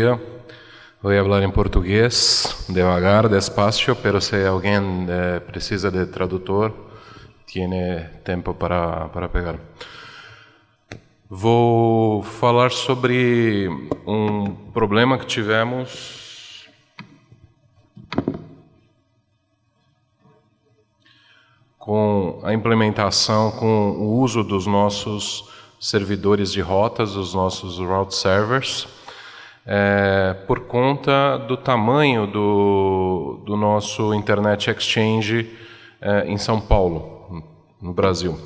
dia. Vou falar em português, devagar, despacio, pero se alguém eh, precisa de tradutor, tiene tempo para, para pegar. Vou falar sobre um problema que tivemos com a implementação, com o uso dos nossos servidores de rotas, os nossos route servers, é, por conta do tamanho do, do nosso Internet Exchange é, em São Paulo, no Brasil.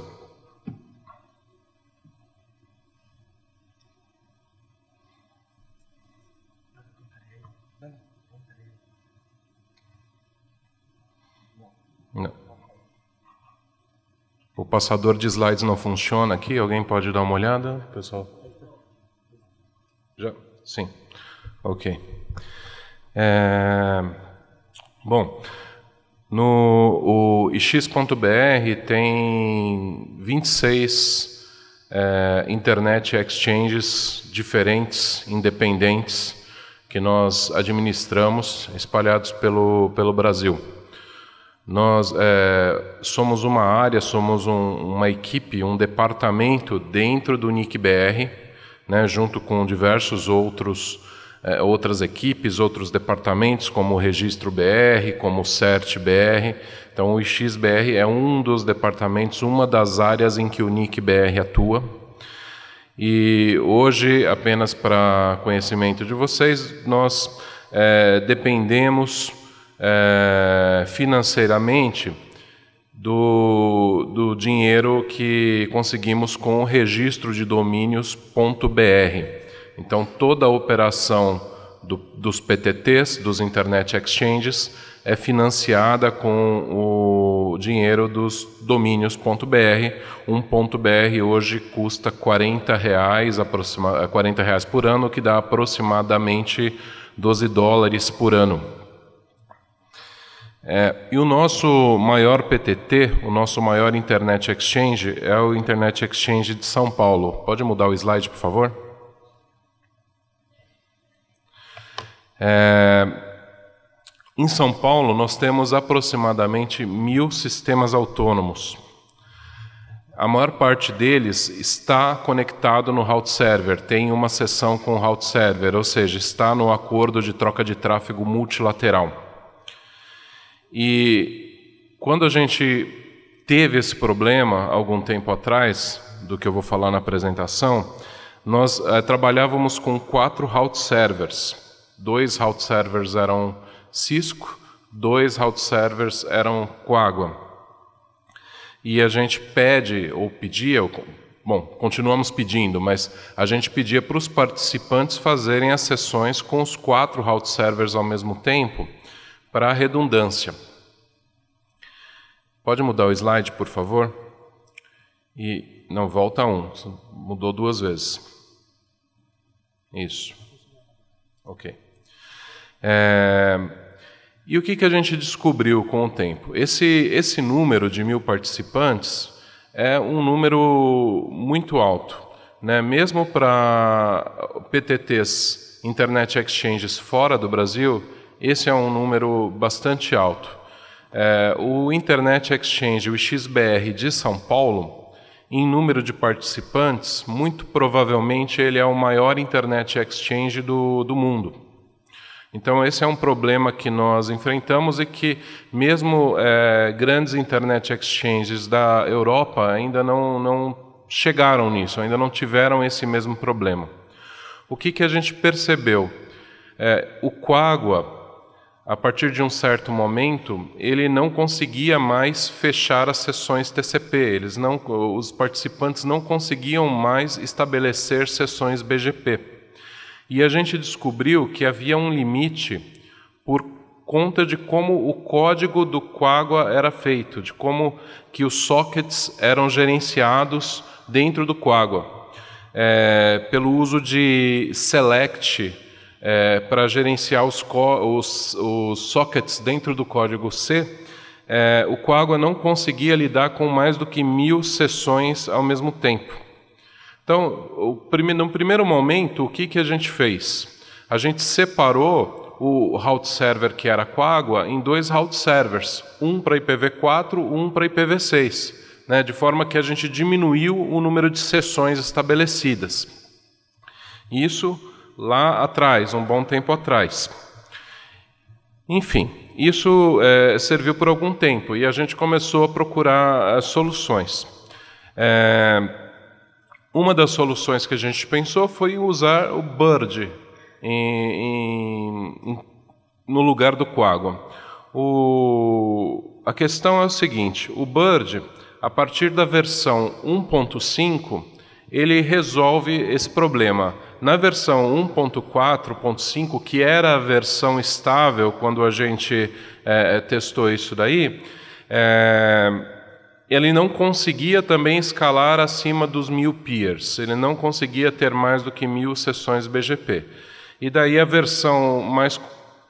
O passador de slides não funciona aqui. Alguém pode dar uma olhada, pessoal? Já? Sim. Ok. É... Bom, no ix.br tem 26 é, internet exchanges diferentes, independentes, que nós administramos, espalhados pelo, pelo Brasil. Nós é, somos uma área, somos um, uma equipe, um departamento dentro do NIC-BR, né, junto com diversos outros é, outras equipes, outros departamentos, como o Registro BR, como o CERT-BR. Então, o IXBR é um dos departamentos, uma das áreas em que o NIC-BR atua. E hoje, apenas para conhecimento de vocês, nós é, dependemos é, financeiramente do, do dinheiro que conseguimos com o registro de domínios.br. Então, toda a operação do, dos PTTs, dos Internet Exchanges, é financiada com o dinheiro dos domínios.br. Um .br hoje custa 40 reais, aproxima, 40 reais por ano, que dá aproximadamente 12 dólares por ano. É, e o nosso maior PTT, o nosso maior Internet Exchange, é o Internet Exchange de São Paulo. Pode mudar o slide, por favor? É, em São Paulo, nós temos aproximadamente mil sistemas autônomos. A maior parte deles está conectado no route server, tem uma sessão com o route server, ou seja, está no acordo de troca de tráfego multilateral. E quando a gente teve esse problema algum tempo atrás, do que eu vou falar na apresentação, nós é, trabalhávamos com quatro route servers. Dois route servers eram Cisco, dois route servers eram Coagua. E a gente pede, ou pedia, bom, continuamos pedindo, mas a gente pedia para os participantes fazerem as sessões com os quatro route servers ao mesmo tempo, para redundância. Pode mudar o slide, por favor? E não volta um, mudou duas vezes. Isso. Ok. É, e o que, que a gente descobriu com o tempo? Esse, esse número de mil participantes é um número muito alto. Né? Mesmo para PTTs, Internet Exchanges fora do Brasil, esse é um número bastante alto. É, o Internet Exchange, o XBR de São Paulo, em número de participantes, muito provavelmente ele é o maior Internet Exchange do, do mundo. Então, esse é um problema que nós enfrentamos e que, mesmo é, grandes Internet Exchanges da Europa ainda não, não chegaram nisso, ainda não tiveram esse mesmo problema. O que, que a gente percebeu? É, o Quagua a partir de um certo momento, ele não conseguia mais fechar as sessões TCP. Eles não, os participantes não conseguiam mais estabelecer sessões BGP. E a gente descobriu que havia um limite por conta de como o código do Quagga era feito, de como que os sockets eram gerenciados dentro do Quagga, é, pelo uso de select é, para gerenciar os, os, os, sockets dentro do código C, é, o Quagga não conseguia lidar com mais do que mil sessões ao mesmo tempo. Então, no primeiro momento, o que, que a gente fez? a gente separou o route server que era Quagga em dois route servers, um para IPv4, um para IPv6, né, de forma que a gente diminuiu o número de sessões estabelecidas. Isso lá atrás, um bom tempo atrás. Enfim, isso é, serviu por algum tempo e a gente começou a procurar as soluções. É, uma das soluções que a gente pensou foi usar o Bird em, em, no lugar do Quagga. A questão é o seguinte: o Bird, a partir da versão 1.5, ele resolve esse problema. Na versão 1.4.5, que era a versão estável quando a gente é, testou isso daí, é, ele não conseguia também escalar acima dos mil peers, ele não conseguia ter mais do que mil sessões BGP. E daí a versão mais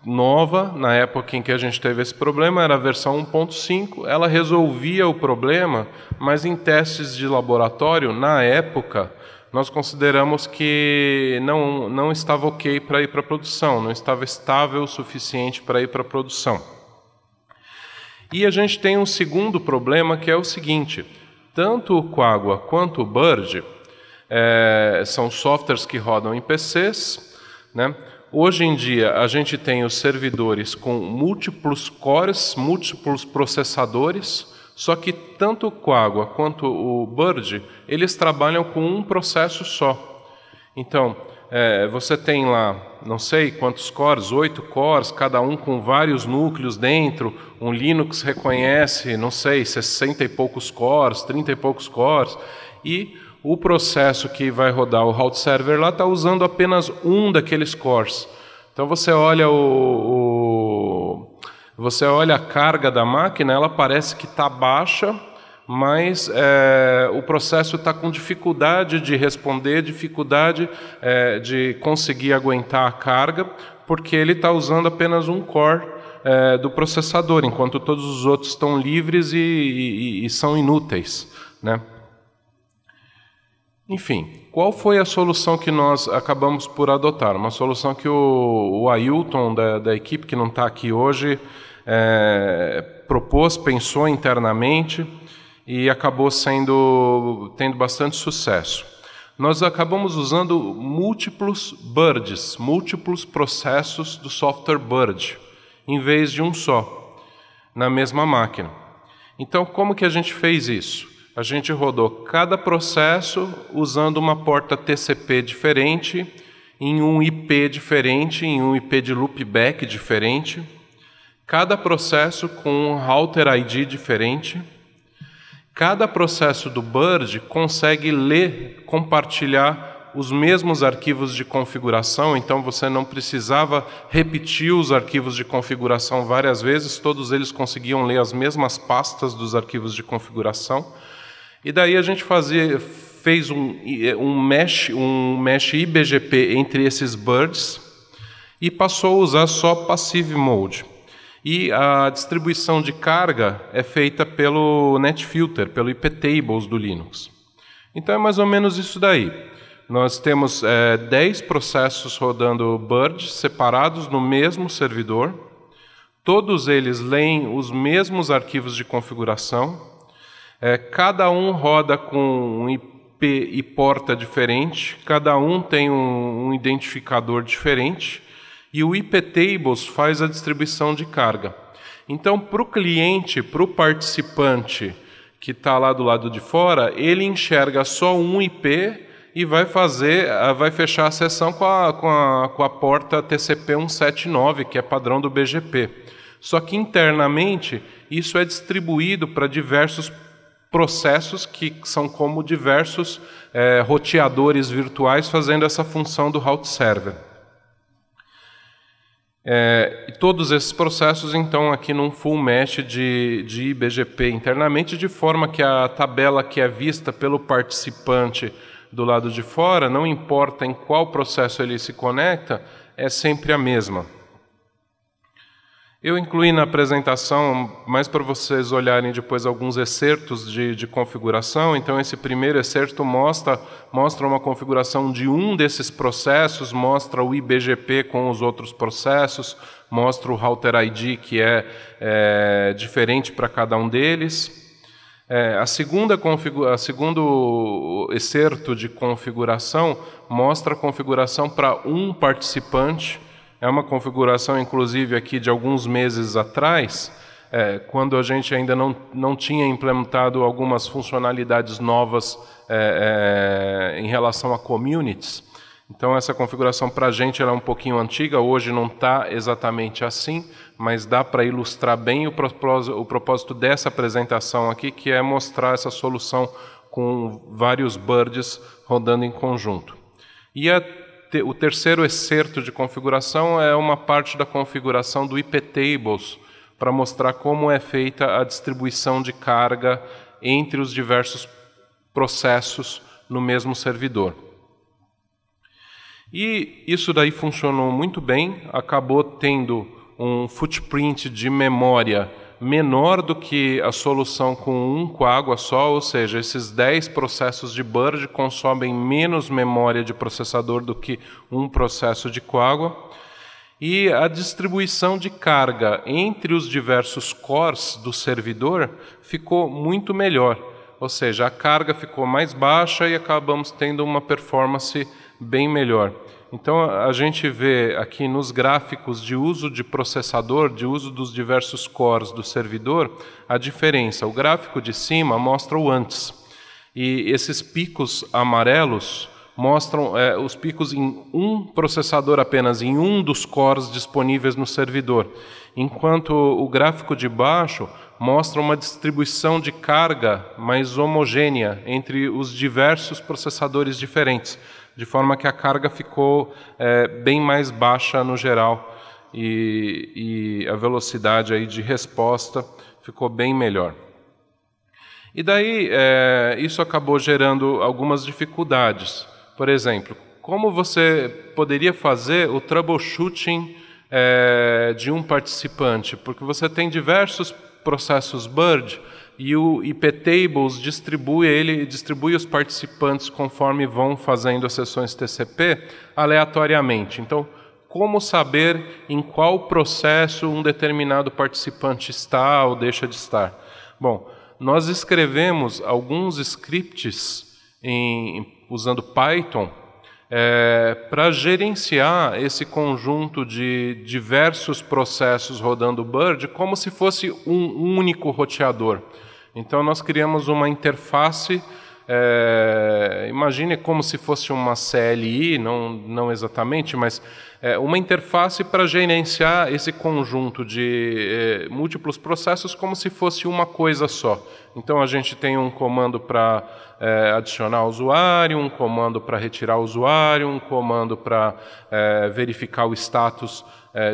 nova, na época em que a gente teve esse problema, era a versão 1.5. Ela resolvia o problema, mas em testes de laboratório, na época, nós consideramos que não, não estava ok para ir para a produção, não estava estável o suficiente para ir para a produção. E a gente tem um segundo problema que é o seguinte: tanto o Quagga quanto o Bird é, são softwares que rodam em PCs, né? Hoje em dia, a gente tem os servidores com múltiplos cores, múltiplos processadores, só que tanto o Quagga quanto o Bird, eles trabalham com um processo só. Então, é, você tem lá, não sei quantos cores, oito cores, cada um com vários núcleos dentro. Um Linux reconhece, não sei, 60 e poucos cores, 30 e poucos cores. E o processo que vai rodar o route server lá está usando apenas um daqueles cores. Então você olha o, o você olha a carga da máquina, ela parece que está baixa, mas é, o processo está com dificuldade de responder, dificuldade é, de conseguir aguentar a carga, porque ele está usando apenas um core é, do processador, enquanto todos os outros estão livres e, e, e são inúteis, né? Enfim, qual foi a solução que nós acabamos por adotar? Uma solução que o, o Ailton, da, da equipe que não está aqui hoje, é, propôs, pensou internamente e acabou sendo tendo bastante sucesso. Nós acabamos usando múltiplos birds, múltiplos processos do software bird, em vez de um só, na mesma máquina. Então, como que a gente fez isso? A gente rodou cada processo usando uma porta TCP diferente, em um IP diferente, em um IP de loopback diferente, cada processo com um router ID diferente. Cada processo do Bird consegue ler, compartilhar os mesmos arquivos de configuração, então você não precisava repetir os arquivos de configuração várias vezes, todos eles conseguiam ler as mesmas pastas dos arquivos de configuração. E daí a gente fazia, fez um, um, mesh, um mesh IBGP entre esses birds e passou a usar só Passive Mode. E a distribuição de carga é feita pelo NetFilter, pelo iptables do Linux. Então é mais ou menos isso daí. Nós temos é, 10 processos rodando Bird separados no mesmo servidor. Todos eles leem os mesmos arquivos de configuração é, cada um roda com um IP e porta diferente, cada um tem um, um identificador diferente, e o iptables faz a distribuição de carga. Então, para o cliente, para o participante que está lá do lado de fora, ele enxerga só um IP e vai fazer, vai fechar a sessão com a, com a, com a porta TCP 179, que é padrão do BGP. Só que internamente isso é distribuído para diversos processos que são como diversos é, roteadores virtuais fazendo essa função do route server. É, e todos esses processos, então, aqui num full mesh de, de IBGP internamente, de forma que a tabela que é vista pelo participante do lado de fora, não importa em qual processo ele se conecta, é sempre a mesma. Eu incluí na apresentação, mais para vocês olharem depois alguns excertos de, de, configuração. Então, esse primeiro excerto mostra, mostra uma configuração de um desses processos, mostra o IBGP com os outros processos, mostra o Router ID, que é, é diferente para cada um deles. É, a segunda a segundo excerto de configuração mostra a configuração para um participante é uma configuração, inclusive, aqui de alguns meses atrás, é, quando a gente ainda não, não tinha implementado algumas funcionalidades novas é, é, em relação a communities. Então, essa configuração para a gente é um pouquinho antiga, hoje não está exatamente assim, mas dá para ilustrar bem o propósito, o propósito dessa apresentação aqui, que é mostrar essa solução com vários birds rodando em conjunto. E a o terceiro excerto de configuração é uma parte da configuração do iptables, para mostrar como é feita a distribuição de carga entre os diversos processos no mesmo servidor. E isso daí funcionou muito bem, acabou tendo um footprint de memória menor do que a solução com um coágua só, ou seja, esses 10 processos de Bird consomem menos memória de processador do que um processo de coágua. E a distribuição de carga entre os diversos cores do servidor ficou muito melhor, ou seja, a carga ficou mais baixa e acabamos tendo uma performance bem melhor. Então a gente vê aqui nos gráficos de uso de processador, de uso dos diversos cores do servidor, a diferença. O gráfico de cima mostra o antes. E esses picos amarelos mostram é, os picos em um processador apenas, em um dos cores disponíveis no servidor, enquanto o gráfico de baixo mostra uma distribuição de carga mais homogênea entre os diversos processadores diferentes de forma que a carga ficou é, bem mais baixa no geral e, e, a velocidade aí de resposta ficou bem melhor. E daí é, isso acabou gerando algumas dificuldades. Por exemplo, como você poderia fazer o troubleshooting é, de um participante? Porque você tem diversos processos Bird e o iptables distribui ele distribui os participantes conforme vão fazendo as sessões TCP aleatoriamente. Então, como saber em qual processo um determinado participante está ou deixa de estar? Bom, nós escrevemos alguns scripts em, usando Python é, para gerenciar esse conjunto de diversos processos rodando Bird como se fosse um único roteador. Então nós criamos uma interface, é, imagine como se fosse uma CLI, não, não exatamente, mas é, uma interface para gerenciar esse conjunto de é, múltiplos processos como se fosse uma coisa só. Então a gente tem um comando para adicionar usuário, um comando para retirar usuário, um comando para verificar o status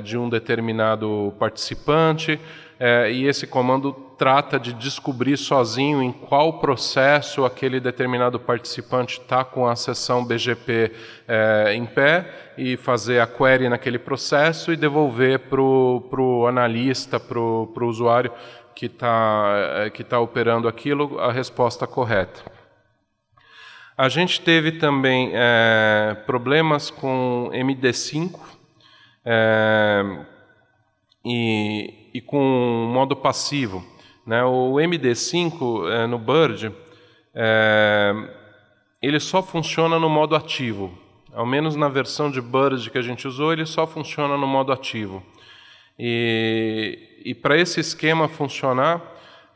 de um determinado participante, é, e esse comando trata de descobrir sozinho em qual processo aquele determinado participante está com a sessão BGP é, em pé e fazer a query naquele processo e devolver para o analista, para o usuário que está é, que tá operando aquilo, a resposta correta. A gente teve também é, problemas com MD5 é, e e com modo passivo. Né? O MD5 é, no Bird, é, ele só funciona no modo ativo. Ao menos na versão de Bird que a gente usou, ele só funciona no modo ativo. E, e para esse esquema funcionar,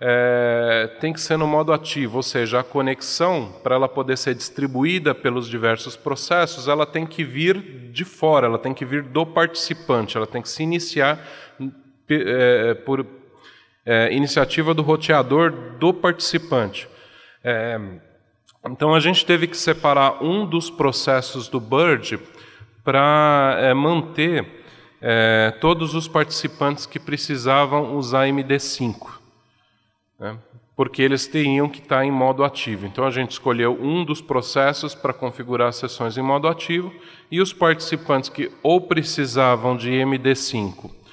é, tem que ser no modo ativo, ou seja, a conexão, para ela poder ser distribuída pelos diversos processos, ela tem que vir de fora, ela tem que vir do participante, ela tem que se iniciar é, por é, iniciativa do roteador do participante. É, então a gente teve que separar um dos processos do Bird para manter todos os participantes que precisavam usar MD5, né? porque eles teriam que estar em modo ativo. Então a gente escolheu um dos processos para configurar as sessões em modo ativo e os participantes que ou precisavam de MD5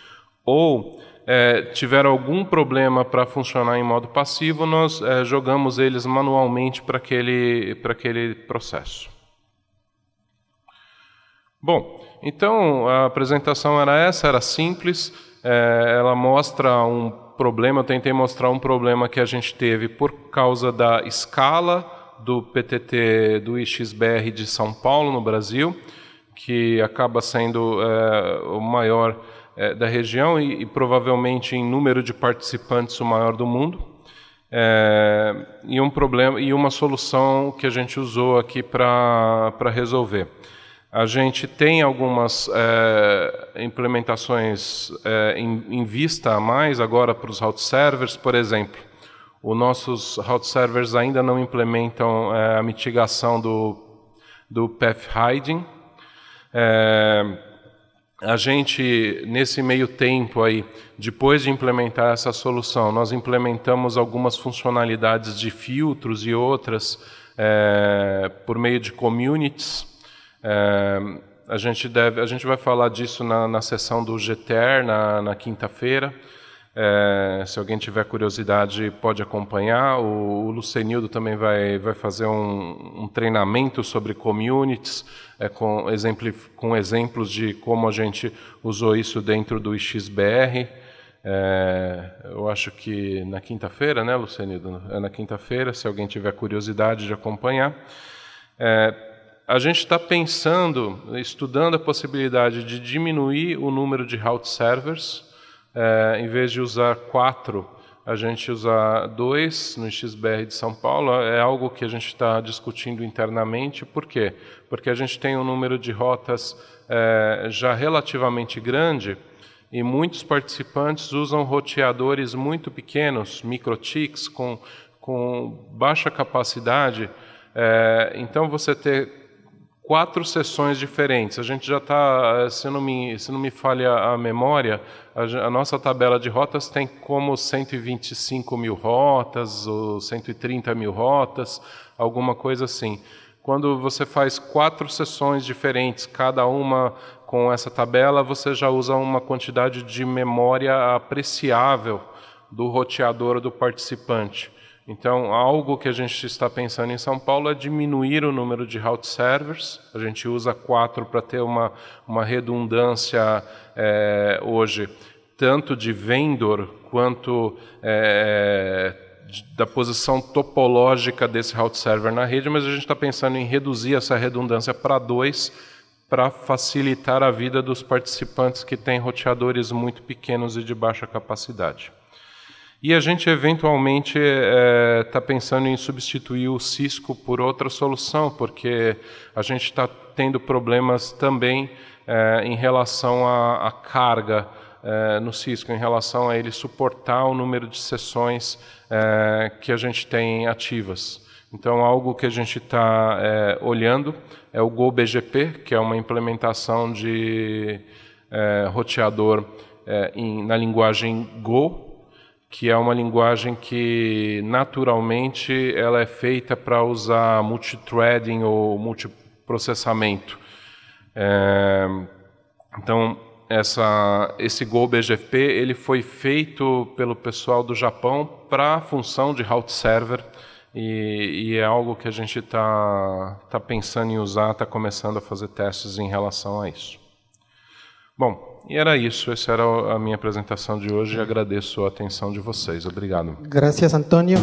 ou é, tiveram algum problema para funcionar em modo passivo, nós é, jogamos eles manualmente para aquele, aquele processo. Bom, então a apresentação era essa, era simples, é, ela mostra um problema, eu tentei mostrar um problema que a gente teve por causa da escala do PTT do IXBR de São Paulo, no Brasil, que acaba sendo é, o maior é, da região e, e, provavelmente em número de participantes o maior do mundo. É, e um problema e uma solução que a gente usou aqui para resolver. A gente tem algumas é, implementações é, em, em, vista a mais agora para os route servers, por exemplo. Os nossos route servers ainda não implementam é, a mitigação do, do path hiding. É, a gente, nesse meio tempo aí, depois de implementar essa solução, nós implementamos algumas funcionalidades de filtros e outras é, por meio de communities. É, a gente deve, a gente vai falar disso na, na sessão do GTR na, na quinta-feira. É, se alguém tiver curiosidade, pode acompanhar. O, o Lucenildo também vai, vai fazer um, um treinamento sobre communities, é, com, exemplo, com exemplos de como a gente usou isso dentro do XBR. É, eu acho que na quinta-feira, né, Lucenildo? É na quinta-feira, se alguém tiver curiosidade de acompanhar. É, a gente está pensando, estudando a possibilidade de diminuir o número de route servers é, em vez de usar quatro, a gente usar dois no XBR de São Paulo. É algo que a gente está discutindo internamente. Por quê? Porque a gente tem um número de rotas é, já relativamente grande e muitos participantes usam roteadores muito pequenos, microtics, com, com baixa capacidade. É, então, você ter quatro sessões diferentes. A gente já está, se não me, se não me falha a memória, a, a, nossa tabela de rotas tem como 125 mil rotas ou 130 mil rotas, alguma coisa assim. Quando você faz quatro sessões diferentes, cada uma com essa tabela, você já usa uma quantidade de memória apreciável do roteador do participante. Então, algo que a gente está pensando em São Paulo é diminuir o número de route servers. A gente usa quatro para ter uma, uma redundância é, hoje, tanto de vendor quanto é, da posição topológica desse route server na rede, mas a gente está pensando em reduzir essa redundância para dois para facilitar a vida dos participantes que têm roteadores muito pequenos e de baixa capacidade. E a gente eventualmente está é, tá pensando em substituir o Cisco por outra solução, porque a gente está tendo problemas também é, em relação à, carga é, no Cisco, em relação a ele suportar o número de sessões é, que a gente tem ativas. Então, algo que a gente está é, olhando é o GoBGP, que é uma implementação de é, roteador em, na linguagem Go, que é uma linguagem que naturalmente ela é feita para usar multithreading ou multiprocessamento. É, então essa, esse Go BGP ele foi feito pelo pessoal do Japão para a função de route server e, e é algo que a gente está tá pensando em usar, está começando a fazer testes em relação a isso. Bom, e era isso, essa era a minha apresentação de hoje agradeço a atenção de vocês. Obrigado. Gracias, Antônio.